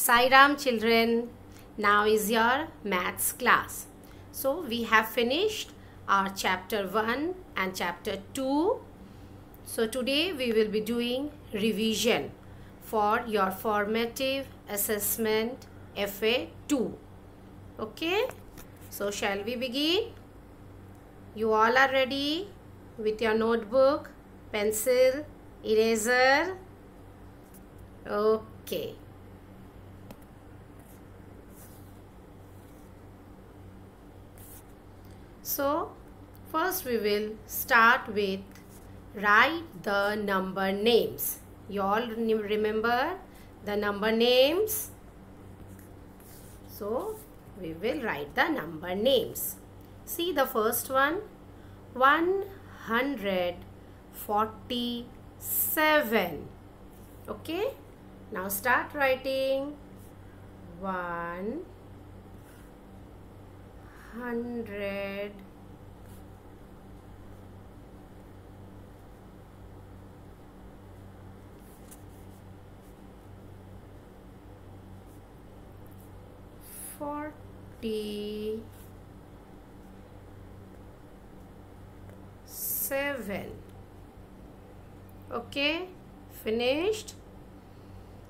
Sairam children, now is your maths class. So we have finished our chapter 1 and chapter 2. So today we will be doing revision for your formative assessment FA2. Okay, so shall we begin? You all are ready with your notebook, pencil, eraser. Okay. So, first we will start with write the number names. You all remember the number names? So, we will write the number names. See the first one 147. Okay, now start writing 1 hundred. Forty. Seven. Okay finished.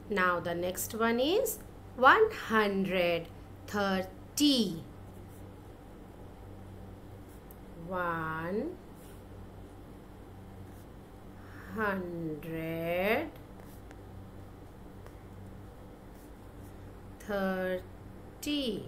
Now the next one is 130 one hundred thirty.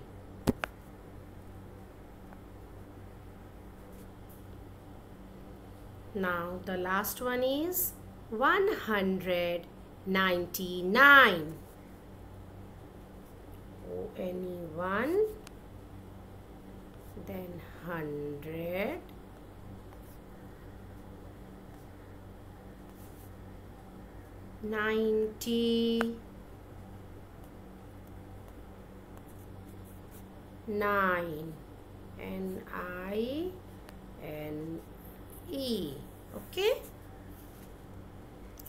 Now the last one is one hundred ninety nine oh anyone then hundred. Ninety. Nine. N I N E. Okay?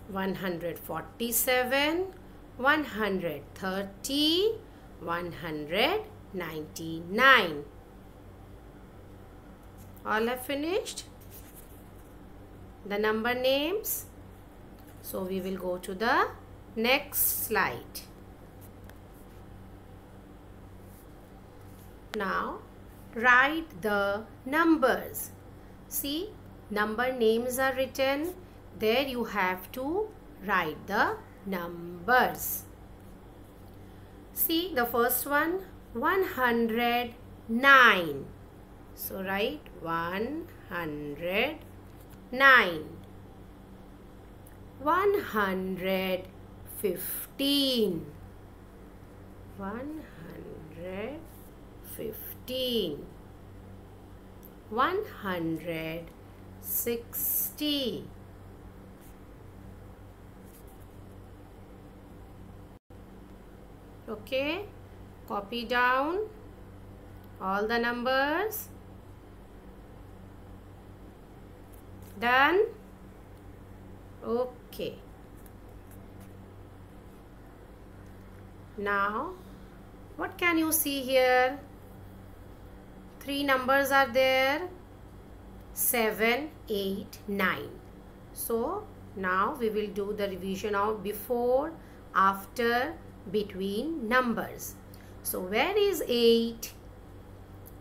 147 130 199 all have finished? The number names? So we will go to the next slide. Now write the numbers. See number names are written. There you have to write the numbers. See the first one 109 so write 109 115 115 160 okay copy down all the numbers done okay. Now what can you see here? Three numbers are there. 7 8 9 so now we will do the revision of before after between numbers. So where is 8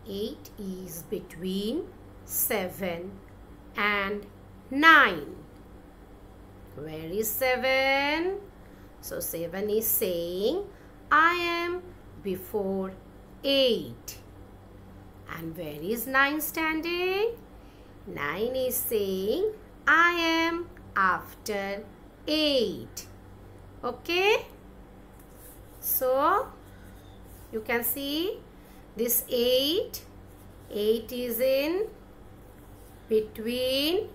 8 is between 7 and 9 where is 7 so 7 is saying I am before 8 and where is 9 standing? 9 is saying I am after 8 okay? So you can see this 8 8 is in between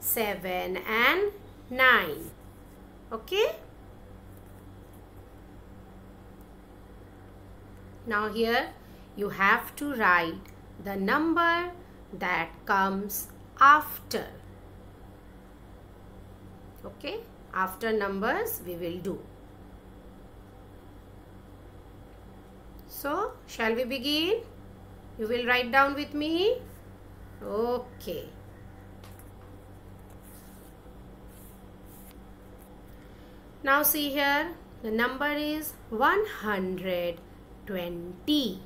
7 and 9 okay? Now here you have to write the number that comes after. Okay? After numbers we will do. So, shall we begin? You will write down with me? Okay. Now see here, the number is 120.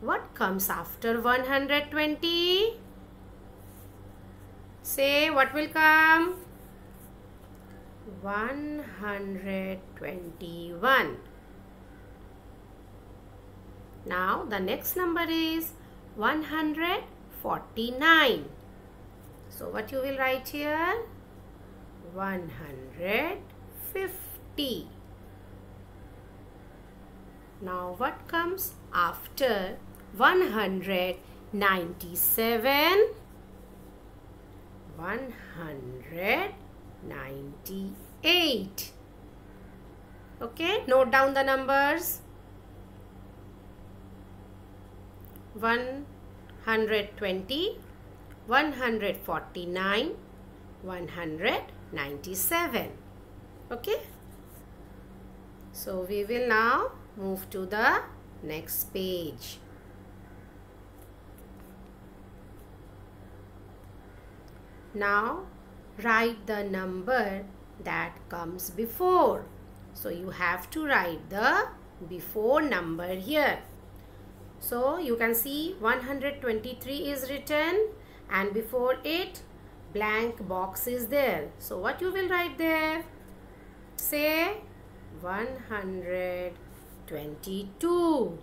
What comes after 120? Say what will come? 121. Now the next number is 149. So what you will write here? 150. Now what comes after 197? 198. Okay, note down the numbers. 120, 149, 197. Okay. So we will now move to the next page. Now write the number that comes before. So you have to write the before number here. So you can see 123 is written and before it blank box is there. So what you will write there? Say 122.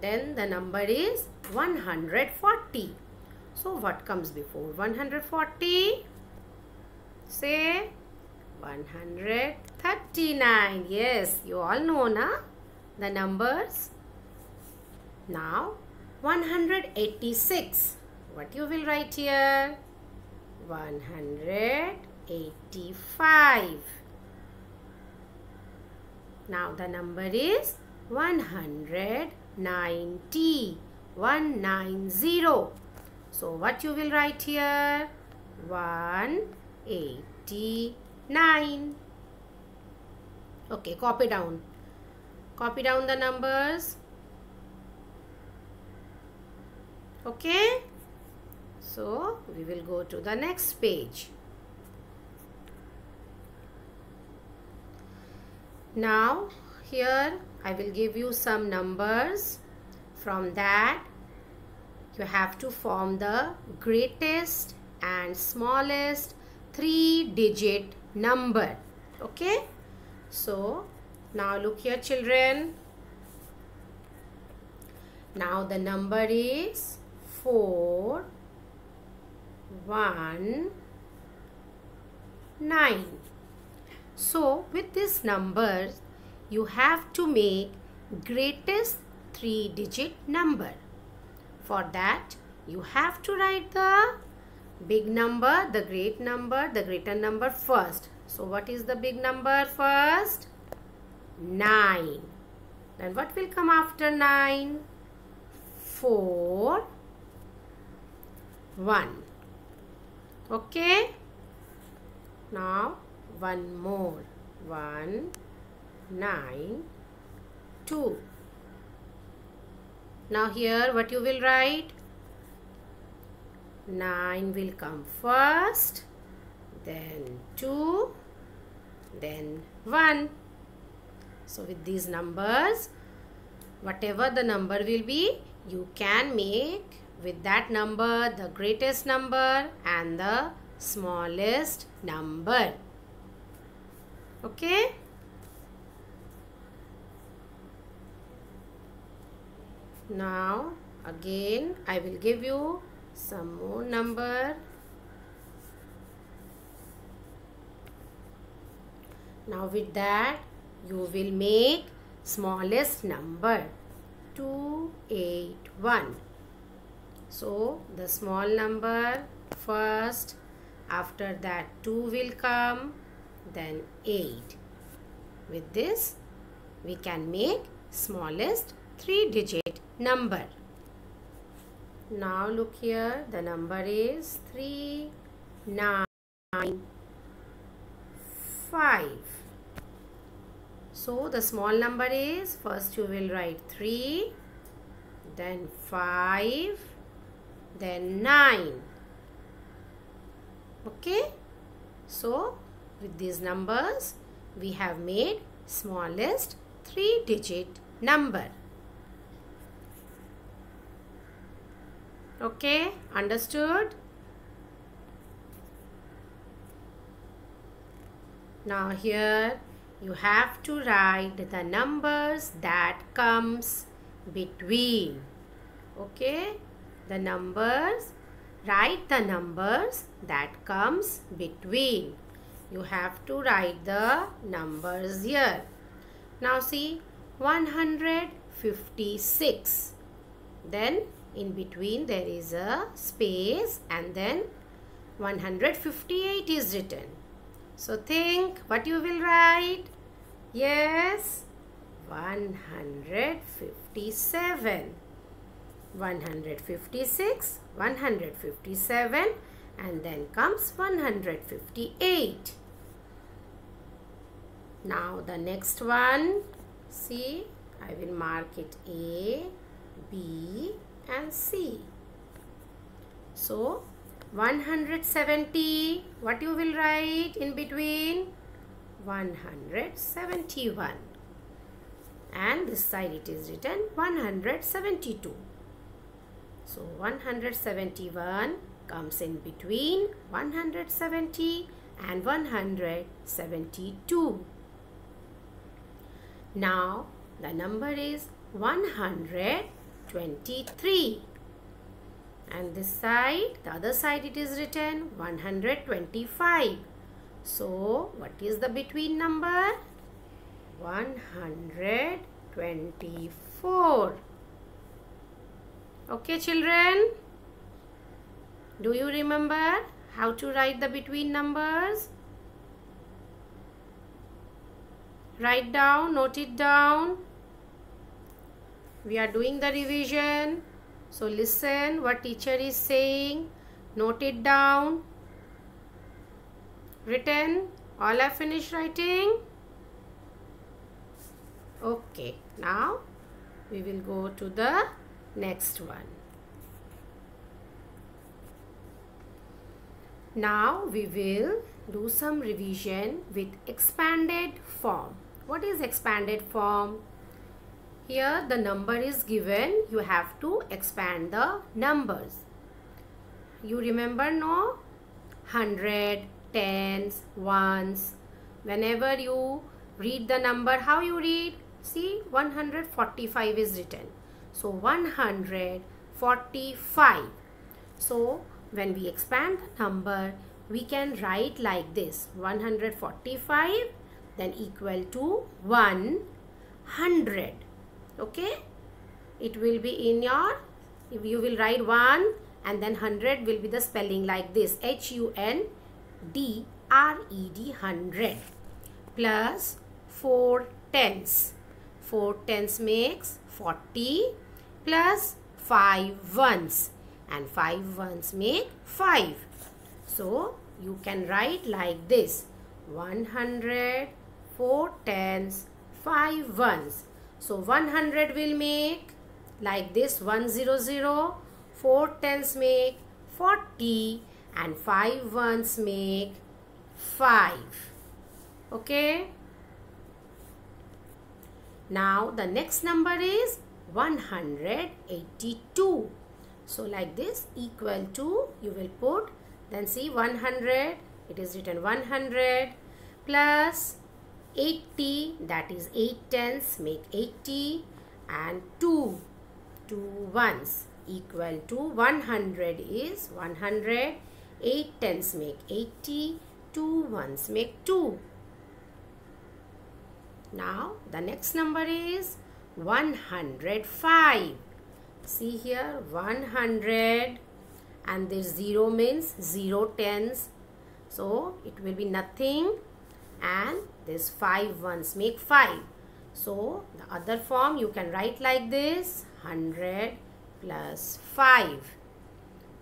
Then the number is 140. So what comes before 140? Say 139. Yes, you all know na the numbers. Now 186. What you will write here? 185. Now the number is 190. 190. So what you will write here? 189. Okay, copy down. Copy down the numbers. Okay. So we will go to the next page. Now here I will give you some numbers. From that you have to form the greatest and smallest three digit number okay so now look here children now the number is 4 1 9 so with this number you have to make greatest three digit number for that, you have to write the big number, the great number, the greater number first. So, what is the big number first? 9. Then what will come after 9? 4, 1. Okay? Now, one more. 1, 9, 2. Now here what you will write? 9 will come first, then 2, then 1. So with these numbers, whatever the number will be, you can make with that number the greatest number and the smallest number. Okay? now again I will give you some more number now with that you will make smallest number 281 so the small number first after that 2 will come then 8 with this we can make smallest 3 digit number. Now look here, the number is 3, 9, 5. So the small number is first you will write 3, then 5, then 9. Okay. So with these numbers we have made smallest 3 digit number. Okay, understood? Now here you have to write the numbers that comes between. Okay, the numbers, write the numbers that comes between. You have to write the numbers here. Now see 156. Then in between there is a space and then 158 is written. So think what you will write. Yes, 157. 156, 157 and then comes 158. Now the next one, see, I will mark it A, B and C. So 170, what you will write in between? 171 and this side it is written 172. So 171 comes in between 170 and 172. Now the number is 123 and this side the other side it is written 125 so what is the between number? 124 okay children. Do you remember how to write the between numbers? Write down note it down. We are doing the revision so listen what teacher is saying. Note it down. Written. All have finished writing. Okay. Now we will go to the next one. Now we will do some revision with expanded form. What is expanded form? Here the number is given. You have to expand the numbers. You remember no? Hundred, tens, ones. Whenever you read the number, how you read? See 145 is written. So 145. So when we expand the number, we can write like this 145 then equal to 100 okay? It will be in your you will write 1 and then 100 will be the spelling like this. H U N D R E D 100 plus 4 tens. 4 tens makes 40 plus 5 ones. And 5 ones make 5 so you can write like this. 100 4 tens 5 ones so 100 will make like this 100, 4 tens make 40 and 5 ones make 5. Okay. Now the next number is 182. So like this equal to you will put then see 100 it is written 100 plus 80 that is 8 tens make 80 and 2 2 ones equal to 100 is 100 8 tens make 80 2 ones make 2 now the next number is 105 see here 100 and this 0 means 0 tens. So it will be nothing and this 5 ones make 5. So the other form you can write like this 100 plus 5.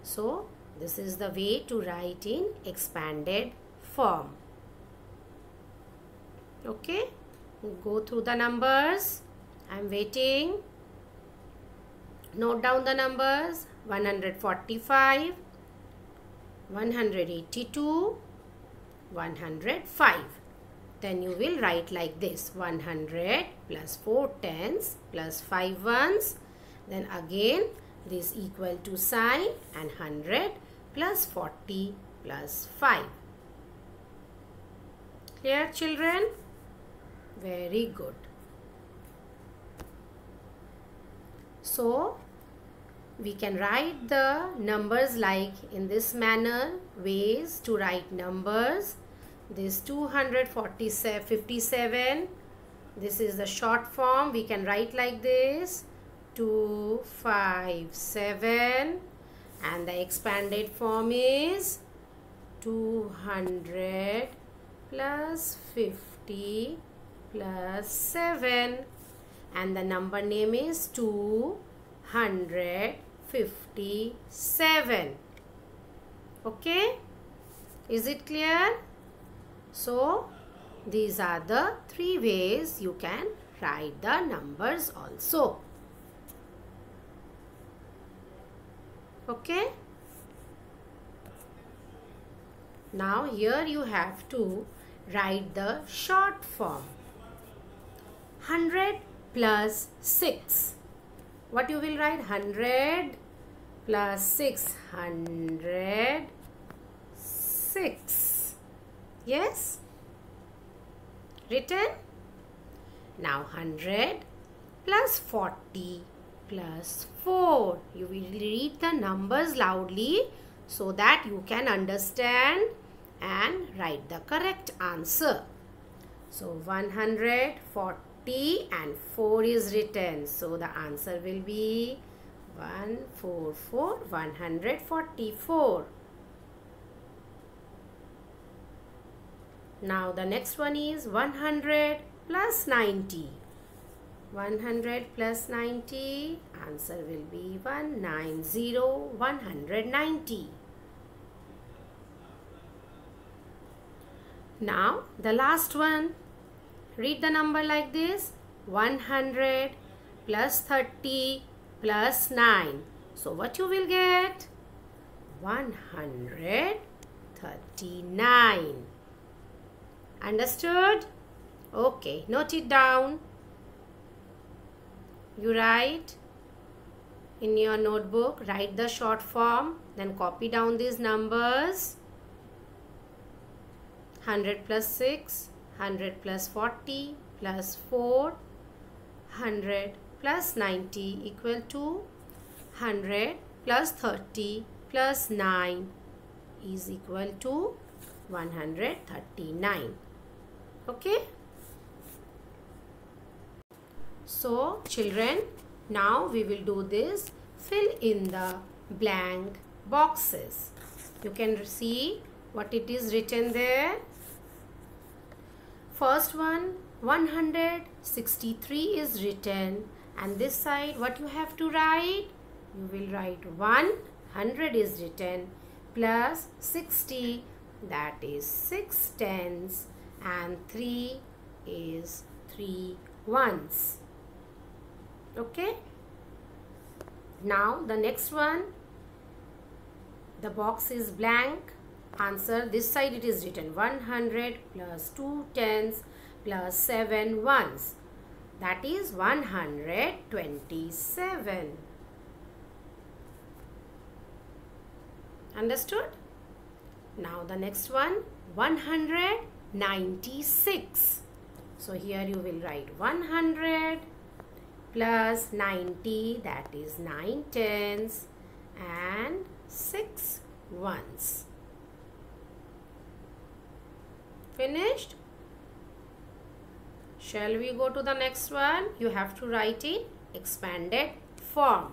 So this is the way to write in expanded form. Okay. go through the numbers. I'm waiting. Note down the numbers 145, 182, 105. Then you will write like this 100 plus 4 tens plus 5 ones. Then again this equal to sign and 100 plus 40 plus 5. Clear children? Very good. So, we can write the numbers like in this manner ways to write numbers this 247 this is the short form. We can write like this. 257 and the expanded form is 200 plus 50 plus 7 and the number name is 257 okay? Is it clear so these are the three ways you can write the numbers also. Okay? Now here you have to write the short form. 100 plus 6 what you will write? 100 plus 600 6 yes written now 100 plus 40 plus 4 you will read the numbers loudly so that you can understand and write the correct answer. So 140 and 4 is written. So the answer will be 144, 144. Now the next one is 100 plus 90. 100 plus 90 answer will be 190 190 Now the last one. Read the number like this. 100 plus 30 plus 9. So what you will get? 139. Understood? Okay, note it down. You write in your notebook, write the short form, then copy down these numbers 100 plus 6, 100 plus 40 plus 4, 100 plus 90 equal to 100 plus 30 plus 9 is equal to 139. Okay. So children, now we will do this. Fill in the blank boxes. You can see what it is written there. First one 163 is written and this side what you have to write? You will write 100 is written plus 60 that is 6 tens and 3 is 3 ones. Okay. Now the next one the box is blank Answer this side it is written 100 plus 2 tens plus 7 ones. That is 127. Understood? Now the next one 196. So here you will write 100 plus 90 that is 9 tens and 6 ones. Finished? Shall we go to the next one? You have to write in expanded form.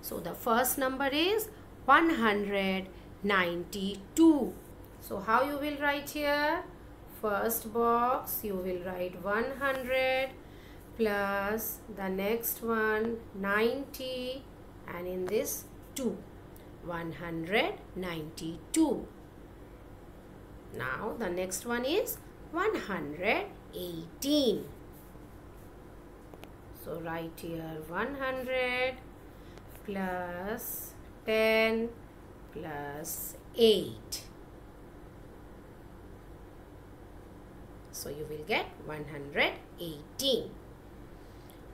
So the first number is 192. So how you will write here? First box you will write 100 plus the next one 90 and in this 2. 192. Now the next one is 118. So write here 100 plus 10 plus 8. So you will get 118.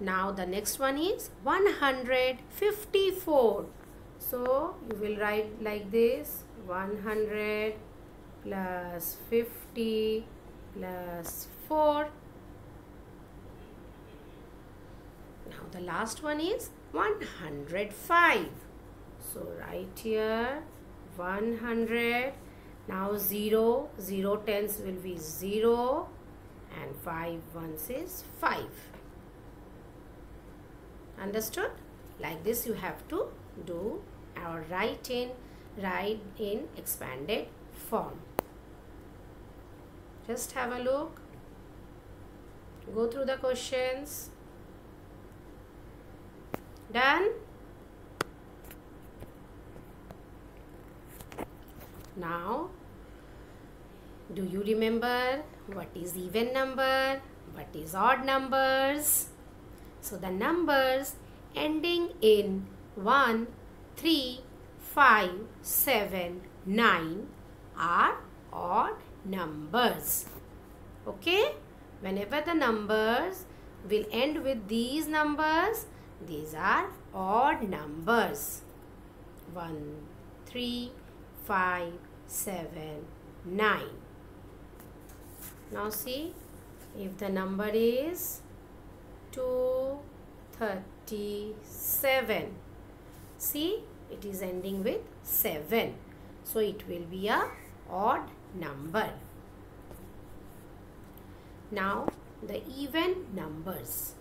Now the next one is 154. So you will write like this 100 plus 50 plus 4. Now the last one is 105. So write here 100. Now 0, 0 tens will be 0 and 5 ones is 5. Understood? Like this you have to do or write in write in expanded form. Just have a look. Go through the questions. Done? Now, do you remember what is even number? What is odd numbers? So, the numbers ending in 1, 3, 5, 7, 9 are odd numbers. Okay? Whenever the numbers will end with these numbers, these are odd numbers. 1, 3, 5, 7, 9. Now see, if the number is 237, see it is ending with 7. So it will be a odd number. Now the even numbers.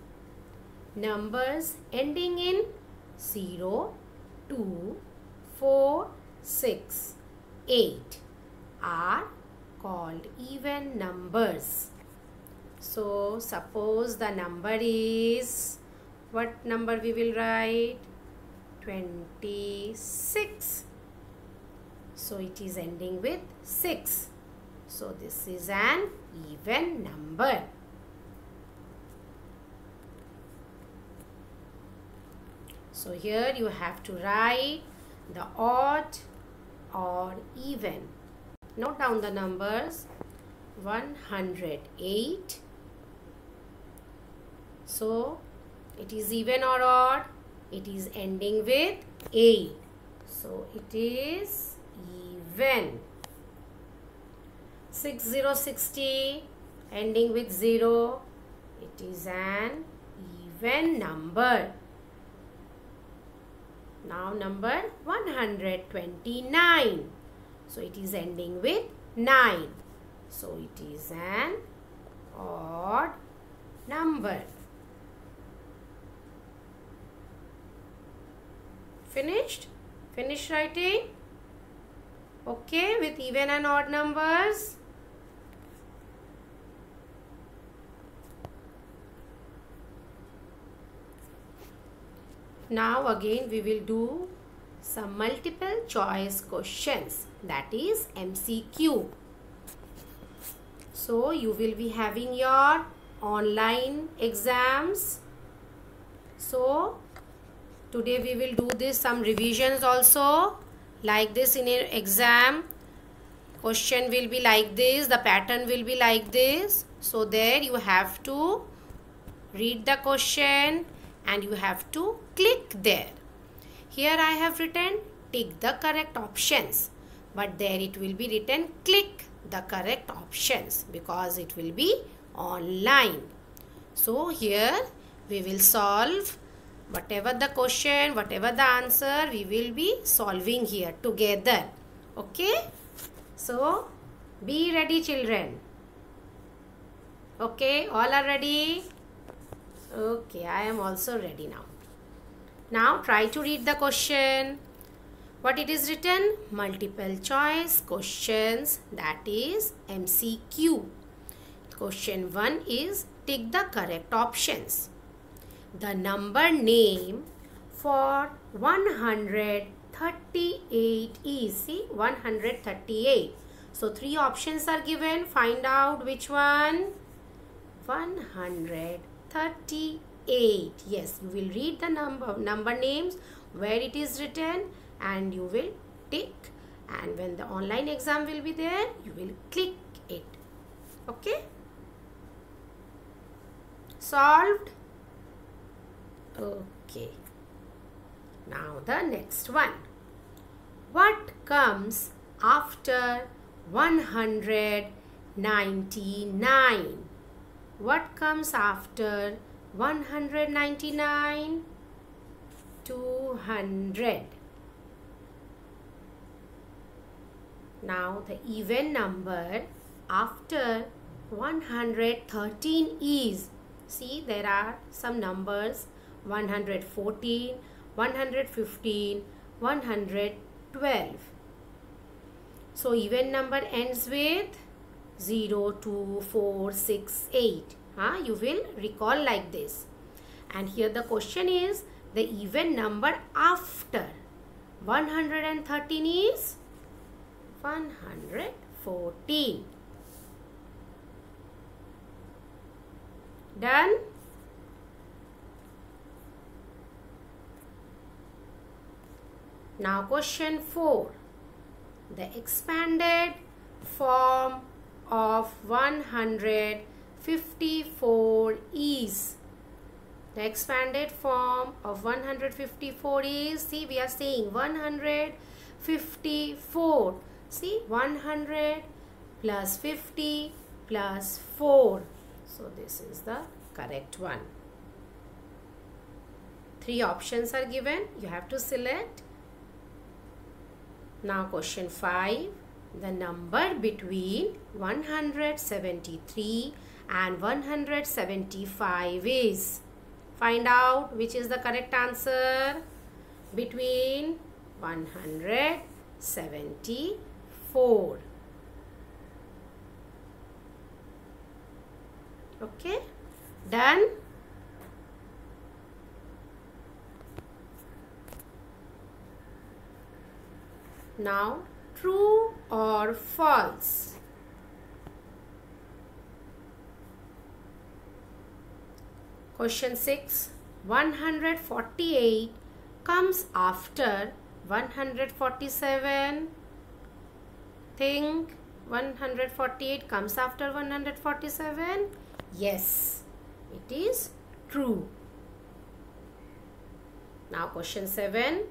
Numbers ending in 0, 2, 4, 6, 8 are called even numbers. So suppose the number is what number we will write 26 so it is ending with 6 so this is an even number so here you have to write the odd or even. Note down the numbers 108. So it is even or odd? It is ending with 8. So it is even. 6060 ending with 0. It is an even number. Now number 129. So it is ending with 9. So it is an odd number. Finished? Finish writing? Okay, with even and odd numbers. Now again we will do some multiple choice questions that is MCQ. So you will be having your online exams. So today we will do this some revisions also like this in your exam. Question will be like this, the pattern will be like this. So there you have to read the question and you have to click there. Here I have written tick the correct options but there it will be written click the correct options because it will be online. So here we will solve whatever the question, whatever the answer we will be solving here together. Okay. So be ready children. Okay, all are ready? Okay, I am also ready now. Now try to read the question. What it is written? Multiple choice questions that is MCQ. Question 1 is take the correct options. The number name for 138 is see 138. So three options are given. Find out which one. 138. yes you will read the number number names where it is written and you will tick. And when the online exam will be there you will click it. Okay? Solved. Okay. Now the next one. What comes after 199 what comes after 199 200 now the even number after 113 is see there are some numbers 114 115 112 so even number ends with 0 2 4 6 8 huh? you will recall like this. And here the question is the even number after 113 is 114 done? Now question 4 the expanded form of 154 is. The expanded form of 154 is see we are saying 154 see 100 plus 50 plus 4 so this is the correct one three options are given you have to select now question 5. The number between 173 and 175 is. Find out which is the correct answer between 174. Okay. Done. Now, true or false? Question 6. 148 comes after 147. Think 148 comes after 147? Yes, it is true. Now question 7.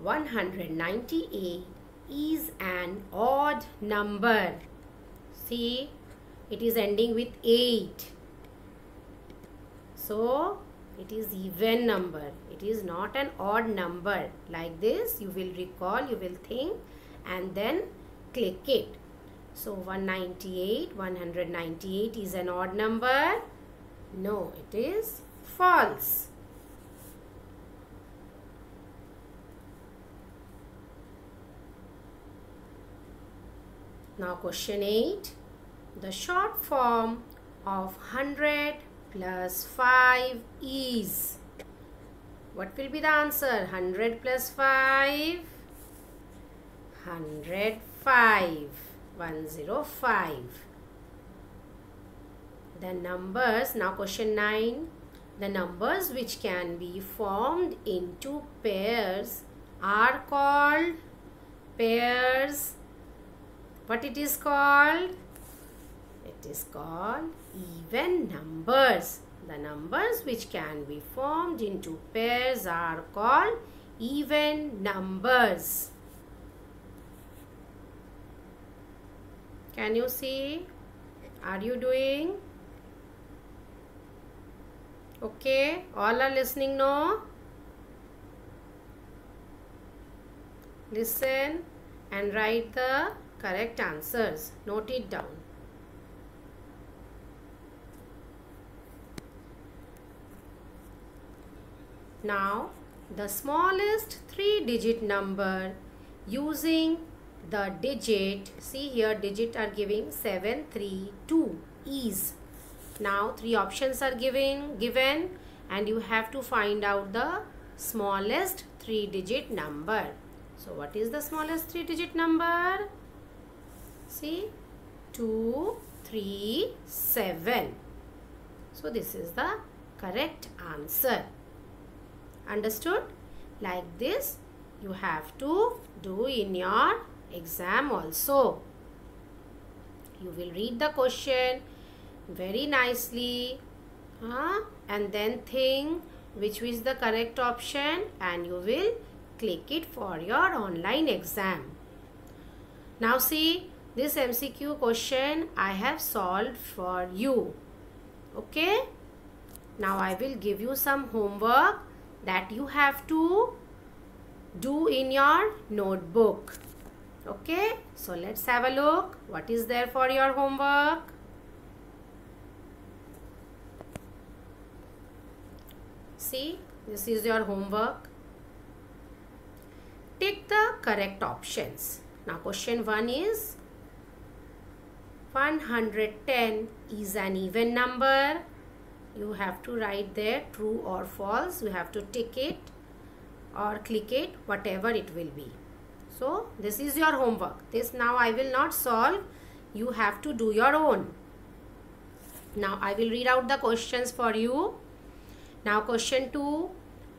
198 is an odd number. See, it is ending with 8. So, it is even number. It is not an odd number. Like this, you will recall, you will think and then click it. So, 198, 198 is an odd number. No, it is false. Now question 8. The short form of 100 plus 5 is. What will be the answer? 100 plus 5. 105. 105. The numbers, now question 9. The numbers which can be formed into pairs are called pairs what it is called? It is called even numbers. The numbers which can be formed into pairs are called even numbers. Can you see? Are you doing? Okay, all are listening no? Listen and write the correct answers. Note it down. Now, the smallest three digit number using the digit, see here digit are giving 732 is. Now, three options are given, given and you have to find out the smallest three digit number. So, what is the smallest three digit number? see 2 3 7 so this is the correct answer. Understood? Like this you have to do in your exam also. You will read the question very nicely huh? and then think which is the correct option and you will click it for your online exam. Now see this MCQ question I have solved for you. Okay. Now I will give you some homework that you have to do in your notebook. Okay. So let's have a look. What is there for your homework? See, this is your homework. Take the correct options. Now question 1 is 110 is an even number. You have to write there true or false. You have to tick it or click it whatever it will be. So this is your homework. This now I will not solve. You have to do your own. Now I will read out the questions for you. Now question 2.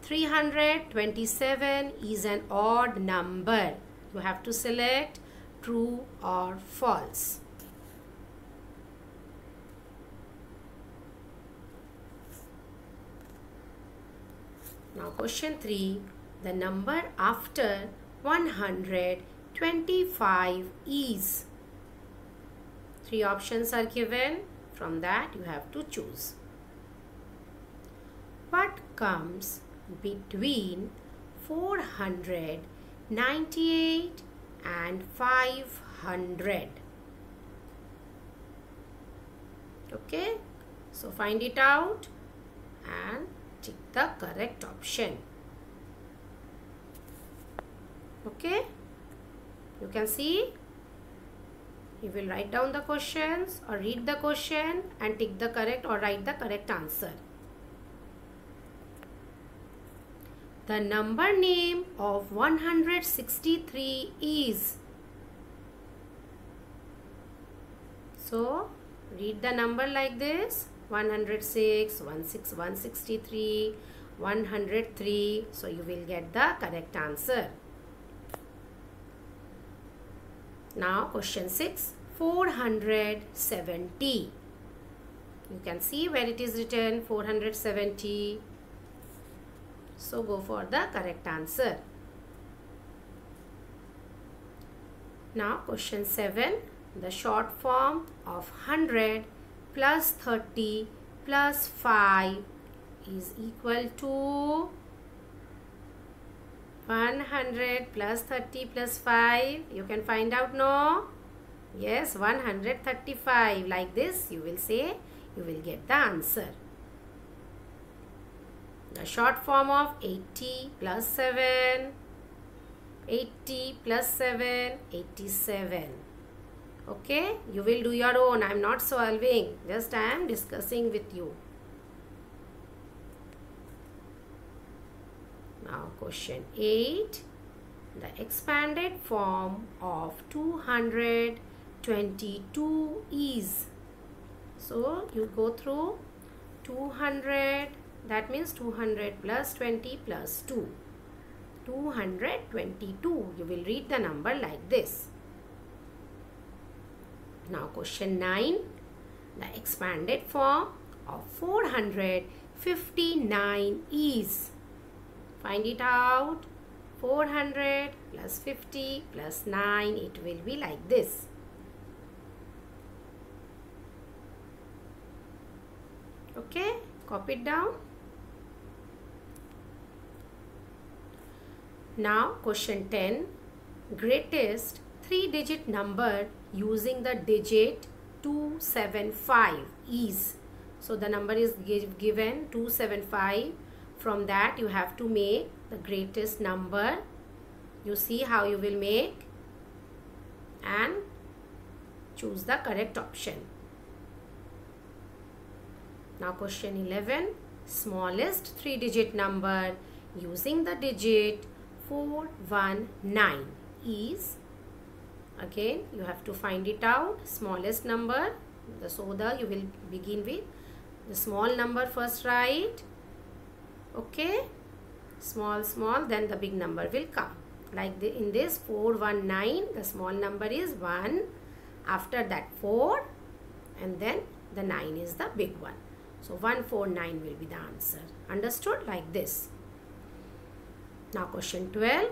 327 is an odd number. You have to select true or false. Now question 3. The number after 125 is. Three options are given. From that you have to choose. What comes between 498 and 500? Okay. So find it out and tick the correct option okay? You can see. You will write down the questions or read the question and tick the correct or write the correct answer. The number name of 163 is. So read the number like this. 106, 163, 103. So you will get the correct answer. Now question 6, 470. You can see where it is written 470. So go for the correct answer. Now question 7, the short form of 100 plus 30 plus 5 is equal to 100 plus 30 plus 5 you can find out no? Yes 135 like this you will say you will get the answer. The short form of 80 plus 7 80 plus 7 87 okay? You will do your own. I am not solving. Just i am discussing with you now question 8 the expanded form of 222 is. So you go through 200 that means 200 plus 20 plus 2 222 you will read the number like this. Now question 9. The expanded form of 459 is. Find it out. 400 plus 50 plus 9. It will be like this. Okay. Copy it down. Now question 10. Greatest 3 digit number using the digit 275 is so the number is given 275 from that you have to make the greatest number. You see how you will make and choose the correct option. Now question 11 smallest three digit number using the digit 419 is again you have to find it out smallest number. The soda you will begin with the small number first write okay? Small small then the big number will come. Like the, in this 419 the small number is 1 after that 4 and then the 9 is the big one. So 149 will be the answer. Understood? Like this. Now question 12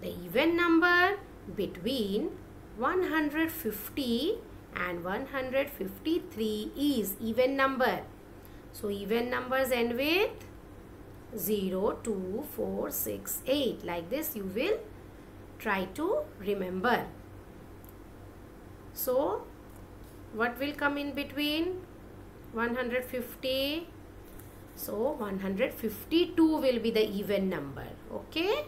the even number between 150 and 153 is even number. So even numbers end with 0, 2, 4, 6, 8. Like this you will try to remember. So what will come in between 150? So 152 will be the even number. Okay.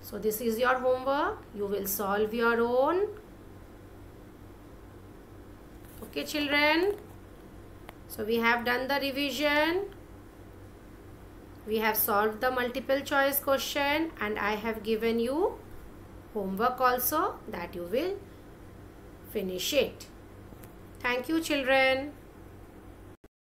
So this is your homework. You will solve your own. Okay children. So we have done the revision. We have solved the multiple choice question and I have given you homework also that you will finish it. Thank you children.